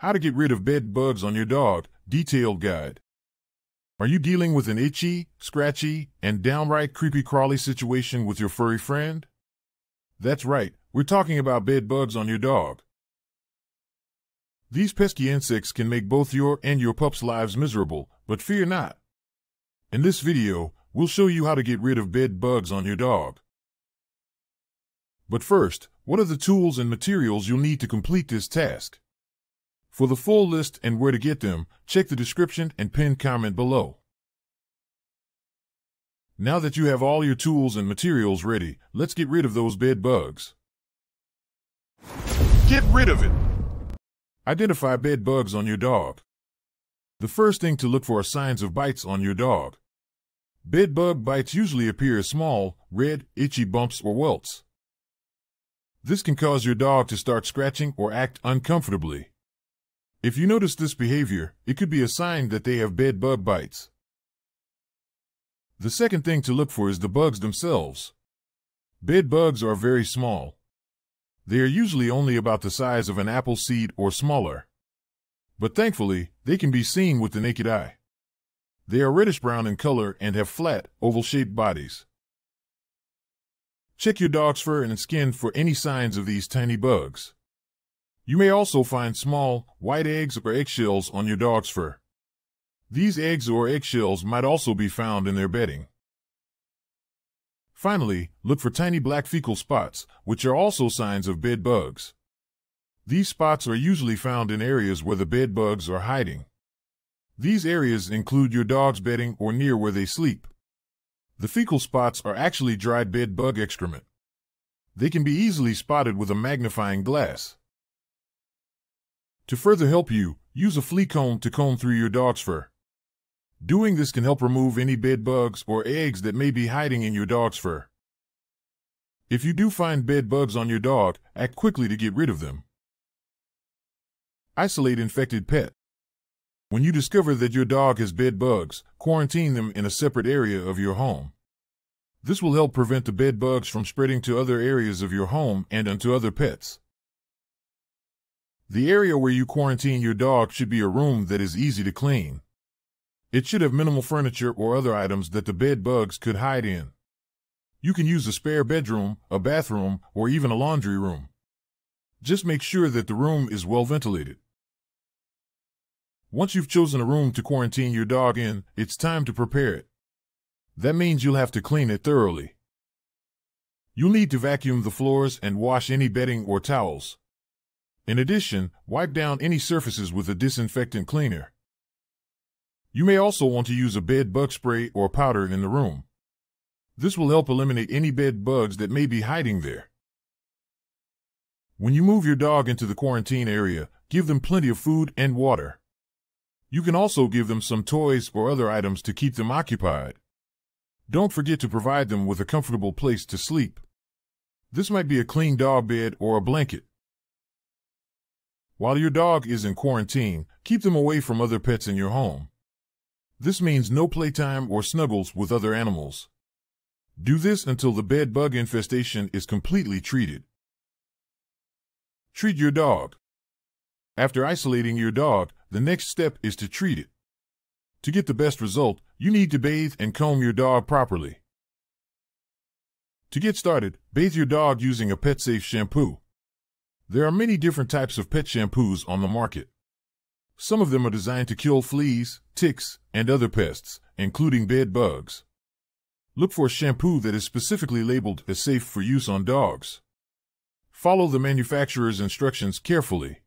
How to get rid of bed bugs on your dog, detailed guide. Are you dealing with an itchy, scratchy, and downright creepy crawly situation with your furry friend? That's right, we're talking about bed bugs on your dog. These pesky insects can make both your and your pup's lives miserable, but fear not. In this video, we'll show you how to get rid of bed bugs on your dog. But first, what are the tools and materials you'll need to complete this task? For the full list and where to get them, check the description and pinned comment below. Now that you have all your tools and materials ready, let's get rid of those bed bugs. Get rid of it! Identify bed bugs on your dog. The first thing to look for are signs of bites on your dog. Bed bug bites usually appear as small, red, itchy bumps or welts. This can cause your dog to start scratching or act uncomfortably. If you notice this behavior, it could be a sign that they have bed bug bites. The second thing to look for is the bugs themselves. Bed bugs are very small. They are usually only about the size of an apple seed or smaller. But thankfully, they can be seen with the naked eye. They are reddish-brown in color and have flat, oval-shaped bodies. Check your dog's fur and skin for any signs of these tiny bugs. You may also find small, white eggs or eggshells on your dog's fur. These eggs or eggshells might also be found in their bedding. Finally, look for tiny black fecal spots, which are also signs of bed bugs. These spots are usually found in areas where the bed bugs are hiding. These areas include your dog's bedding or near where they sleep. The fecal spots are actually dried bed bug excrement. They can be easily spotted with a magnifying glass. To further help you, use a flea comb to comb through your dog's fur. Doing this can help remove any bed bugs or eggs that may be hiding in your dog's fur. If you do find bed bugs on your dog, act quickly to get rid of them. Isolate infected pet. When you discover that your dog has bed bugs, quarantine them in a separate area of your home. This will help prevent the bed bugs from spreading to other areas of your home and onto other pets. The area where you quarantine your dog should be a room that is easy to clean. It should have minimal furniture or other items that the bed bugs could hide in. You can use a spare bedroom, a bathroom, or even a laundry room. Just make sure that the room is well ventilated. Once you've chosen a room to quarantine your dog in, it's time to prepare it. That means you'll have to clean it thoroughly. You'll need to vacuum the floors and wash any bedding or towels. In addition, wipe down any surfaces with a disinfectant cleaner. You may also want to use a bed bug spray or powder in the room. This will help eliminate any bed bugs that may be hiding there. When you move your dog into the quarantine area, give them plenty of food and water. You can also give them some toys or other items to keep them occupied. Don't forget to provide them with a comfortable place to sleep. This might be a clean dog bed or a blanket. While your dog is in quarantine, keep them away from other pets in your home. This means no playtime or snuggles with other animals. Do this until the bed bug infestation is completely treated. Treat your dog. After isolating your dog, the next step is to treat it. To get the best result, you need to bathe and comb your dog properly. To get started, bathe your dog using a pet-safe shampoo. There are many different types of pet shampoos on the market. Some of them are designed to kill fleas, ticks, and other pests, including bed bugs. Look for a shampoo that is specifically labeled as safe for use on dogs. Follow the manufacturer's instructions carefully.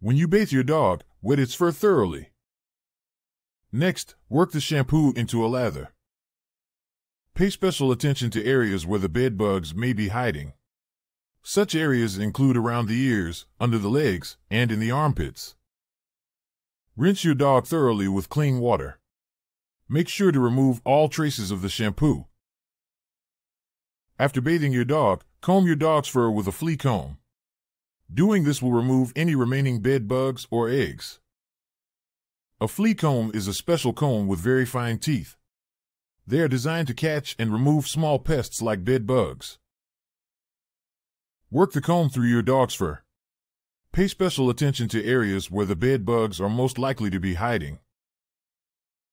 When you bathe your dog, wet its fur thoroughly. Next, work the shampoo into a lather. Pay special attention to areas where the bed bugs may be hiding. Such areas include around the ears, under the legs, and in the armpits. Rinse your dog thoroughly with clean water. Make sure to remove all traces of the shampoo. After bathing your dog, comb your dog's fur with a flea comb. Doing this will remove any remaining bed bugs or eggs. A flea comb is a special comb with very fine teeth. They are designed to catch and remove small pests like bed bugs. Work the comb through your dog's fur. Pay special attention to areas where the bed bugs are most likely to be hiding.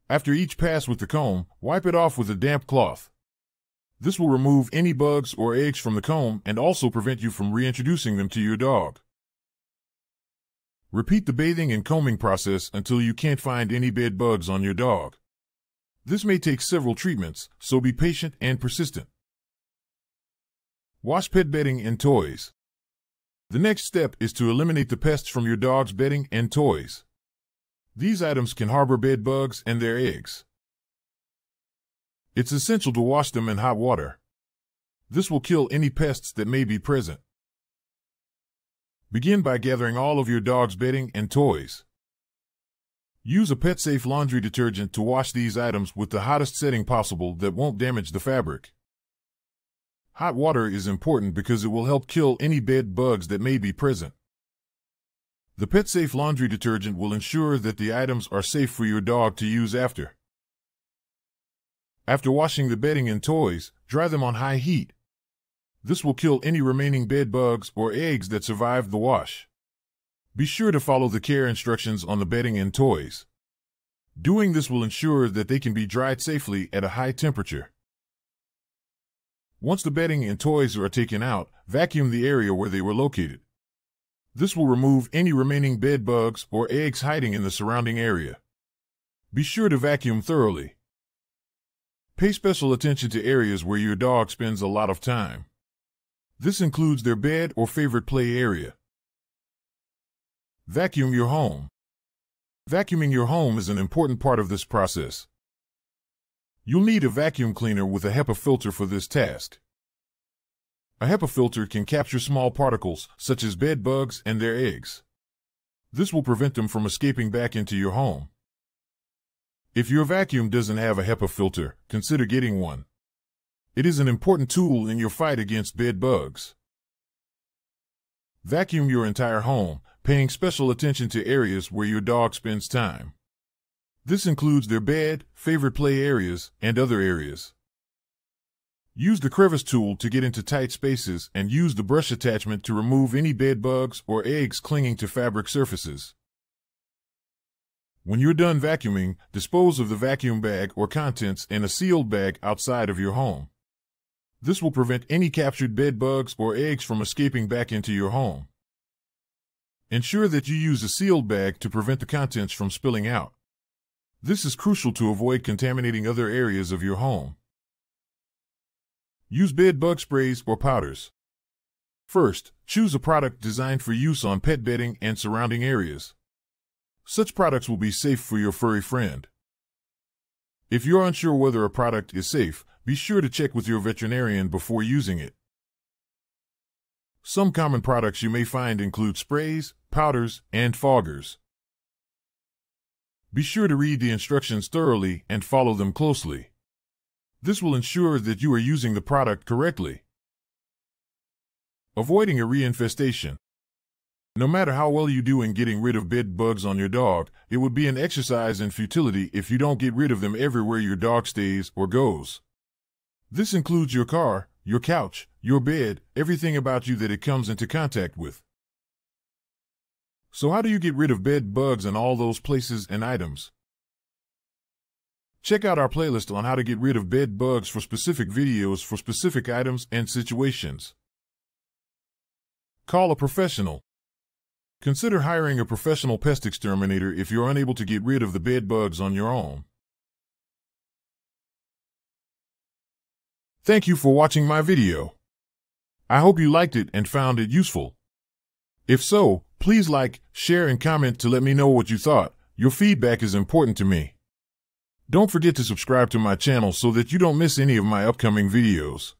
After each pass with the comb, wipe it off with a damp cloth. This will remove any bugs or eggs from the comb and also prevent you from reintroducing them to your dog. Repeat the bathing and combing process until you can't find any bed bugs on your dog. This may take several treatments, so be patient and persistent. Wash pet bedding and toys. The next step is to eliminate the pests from your dog's bedding and toys. These items can harbor bed bugs and their eggs. It's essential to wash them in hot water. This will kill any pests that may be present. Begin by gathering all of your dog's bedding and toys. Use a pet-safe laundry detergent to wash these items with the hottest setting possible that won't damage the fabric. Hot water is important because it will help kill any bed bugs that may be present. The pet-safe laundry detergent will ensure that the items are safe for your dog to use after. After washing the bedding and toys, dry them on high heat. This will kill any remaining bed bugs or eggs that survived the wash. Be sure to follow the care instructions on the bedding and toys. Doing this will ensure that they can be dried safely at a high temperature. Once the bedding and toys are taken out, vacuum the area where they were located. This will remove any remaining bed bugs or eggs hiding in the surrounding area. Be sure to vacuum thoroughly. Pay special attention to areas where your dog spends a lot of time. This includes their bed or favorite play area. Vacuum your home. Vacuuming your home is an important part of this process. You'll need a vacuum cleaner with a HEPA filter for this task. A HEPA filter can capture small particles, such as bed bugs and their eggs. This will prevent them from escaping back into your home. If your vacuum doesn't have a HEPA filter, consider getting one. It is an important tool in your fight against bed bugs. Vacuum your entire home, paying special attention to areas where your dog spends time. This includes their bed, favorite play areas, and other areas. Use the crevice tool to get into tight spaces and use the brush attachment to remove any bed bugs or eggs clinging to fabric surfaces. When you're done vacuuming, dispose of the vacuum bag or contents in a sealed bag outside of your home. This will prevent any captured bed bugs or eggs from escaping back into your home. Ensure that you use a sealed bag to prevent the contents from spilling out. This is crucial to avoid contaminating other areas of your home. Use bed bug sprays or powders. First, choose a product designed for use on pet bedding and surrounding areas. Such products will be safe for your furry friend. If you're unsure whether a product is safe, be sure to check with your veterinarian before using it. Some common products you may find include sprays, powders, and foggers. Be sure to read the instructions thoroughly and follow them closely. This will ensure that you are using the product correctly. Avoiding a reinfestation. No matter how well you do in getting rid of bed bugs on your dog, it would be an exercise in futility if you don't get rid of them everywhere your dog stays or goes. This includes your car, your couch, your bed, everything about you that it comes into contact with. So how do you get rid of bed bugs and all those places and items? Check out our playlist on how to get rid of bed bugs for specific videos for specific items and situations. Call a professional. Consider hiring a professional pest exterminator if you're unable to get rid of the bed bugs on your own. Thank you for watching my video. I hope you liked it and found it useful. If so, please like, share, and comment to let me know what you thought. Your feedback is important to me. Don't forget to subscribe to my channel so that you don't miss any of my upcoming videos.